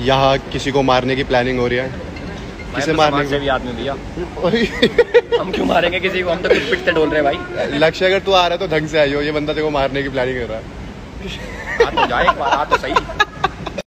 यहाँ किसी को मारने की प्लानिंग हो रही है? किसे तो मारने से भी आदमी भैया हम क्यों मारेंगे किसी को? हम तो पिट से डोल रहे भाई। लक्ष्य अगर तू आ रहा है तो ढंग से आई हो ये बंदा तेरे को मारने की प्लानिंग कर रहा है। आ तो जाए एक बार आ तो सही।